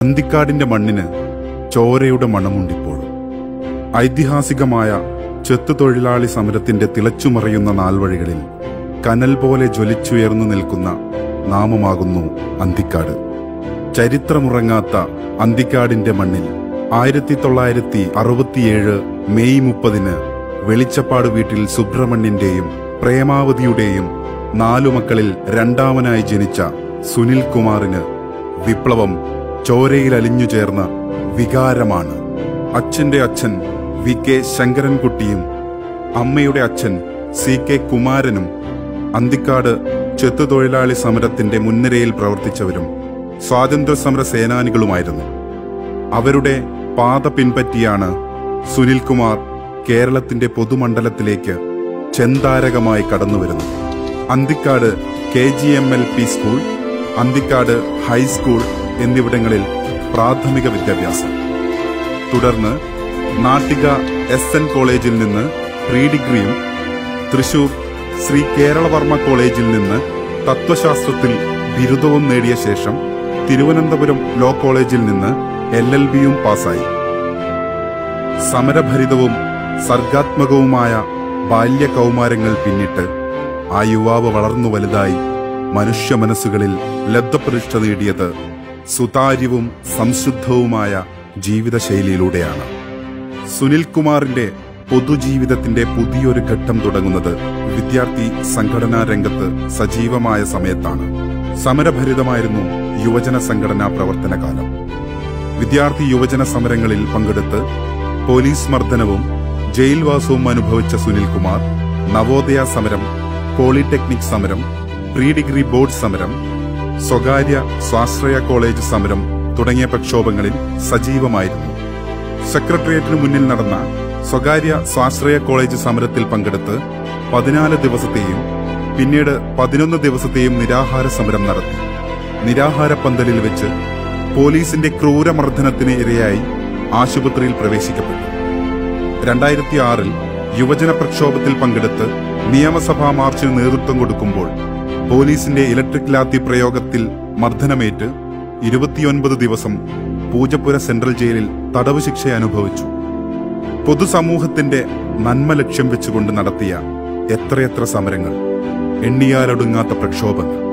അന്തിക്കാടിന്റെ മണ്ണിന് ചോരയുടെ മണമുണ്ടിപ്പോഴും ഐതിഹാസികമായ ചെത്തുതൊഴിലാളി സമരത്തിന്റെ തിളച്ചുമറിയുന്ന നാൾവഴികളിൽ കനൽ പോലെ ജ്വലിച്ചുയർന്നു നിൽക്കുന്ന നാമമാകുന്നു അന്തിക്കാട്. ചരിത്രമുറങ്ങാത്ത അന്തിക്കാടിന്റെ മണ്ണിൽ ആയിരത്തി തൊള്ളായിരത്തി അറുപത്തിയേഴ് മെയ് മുപ്പതിന് വെളിച്ചപ്പാട് വീട്ടിൽ സുബ്രഹ്മണ്യന്റെയും പ്രേമാവതിയുടെയും നാലു മക്കളിൽ രണ്ടാമനായി ജനിച്ച സുനിൽ കുമാറിന് വിപ്ലവം ചോരയിൽ അലിഞ്ഞു ചേർന്ന വികാരമാണ്. അച്ഛന്റെ അച്ഛൻ വി കെ ശങ്കരൻകുട്ടിയും അമ്മയുടെ അച്ഛൻ സി കെ കുമാരനും അന്തിക്കാട് ചെത്തുതൊഴിലാളി സമരത്തിന്റെ മുൻനിരയിൽ പ്രവർത്തിച്ചവരും സ്വാതന്ത്ര്യ സമര സേനാനികളുമായിരുന്നു. അവരുടെ പാത പിൻപറ്റിയാണ് സുനിൽകുമാർ കേരളത്തിന്റെ പൊതുമണ്ഡലത്തിലേക്ക് ചെന്താരകമായി കടന്നുവരുന്നത്. Anthikad K G M L P school Anthikad high school എന്നിവിടങ്ങളിൽ പ്രാഥമിക വിദ്യാഭ്യാസം. തുടർന്ന് നാട്ടിക എസ് എൻ കോളേജിൽ നിന്ന് പ്രീ ഡിഗ്രിയും തൃശൂർ ശ്രീ കേരളവർമ്മ കോളേജിൽ നിന്ന് തത്വശാസ്ത്രത്തിൽ ബിരുദവും നേടിയ ശേഷം തിരുവനന്തപുരം ലോ കോളേജിൽ നിന്ന് എൽ എൽ ബിയും പാസായി സമരഭരിതവും സർഗാത്മകവുമായ ബാല്യകൗമാരങ്ങൾ പിന്നിട്ട് ആ യുവാവ് വളർന്നു വലുതായി മനുഷ്യ മനസ്സുകളിൽ ലബ്ധപ്രതിഷ്ഠ നേടിയത് സുതാര്യവും സംശുദ്ധവുമായ ജീവിതശൈലിയിലൂടെയാണ്. സുനിൽകുമാറിന്റെ പൊതുജീവിതത്തിന്റെ പുതിയൊരു ഘട്ടം തുടങ്ങുന്നത് വിദ്യാർത്ഥി സംഘടനാ രംഗത്ത് സജീവമായ സമയത്താണ്. സമരഭരിതമായിരുന്നു യുവജന സംഘടനാ പ്രവർത്തന കാലം. വിദ്യാർത്ഥി യുവജന സമരങ്ങളിൽ പങ്കെടുത്ത് പോലീസ് മർദ്ദനവും ജയിൽവാസവും അനുഭവിച്ച സുനിൽകുമാർ നവോദയ സമരം പോളിടെക്നിക് സമരം പ്രീ ഡിഗ്രി ബോർഡ് സമരം സ്വകാര്യ സ്വാശ്രയ കോളേജ് സമരം തുടങ്ങിയ പ്രക്ഷോഭങ്ങളിൽ സജീവമായിരുന്നു. സെക്രട്ടേറിയറ്റിന് മുന്നിൽ നടന്ന സ്വകാര്യ സ്വാശ്രയ കോളേജ് സമരത്തിൽ പങ്കെടുത്ത് പതിനാല് ദിവസത്തെയും പിന്നീട് പതിനൊന്ന് ദിവസത്തെയും നിരാഹാര സമരം നടത്തി. നിരാഹാര പന്തലിൽ വെച്ച് പോലീസിന്റെ ക്രൂരമർദ്ദനത്തിന് ഇരയായി ആശുപത്രിയിൽ പ്രവേശിക്കപ്പെട്ടു. രണ്ടായിരത്തി ആറിൽ യുവജന പ്രക്ഷോഭത്തിൽ പങ്കെടുത്ത് നിയമസഭാ മാർച്ചിന് നേതൃത്വം കൊടുക്കുമ്പോൾ പോലീസിന്റെ ഇലക്ട്രിക് ലാത്തി പ്രയോഗത്തിൽ മർദ്ദനമേറ്റ് ഇരുപത്തിയൊൻപത് ദിവസം പൂജപ്പുര സെൻട്രൽ ജയിലിൽ തടവ് ശിക്ഷ അനുഭവിച്ചു. പൊതുസമൂഹത്തിന്റെ നന്മ ലക്ഷ്യം വെച്ചുകൊണ്ട് നടത്തിയ എത്രയെത്ര സമരങ്ങൾ എണ്ണിയാലൊടുങ്ങാത്ത പ്രക്ഷോഭങ്ങൾ.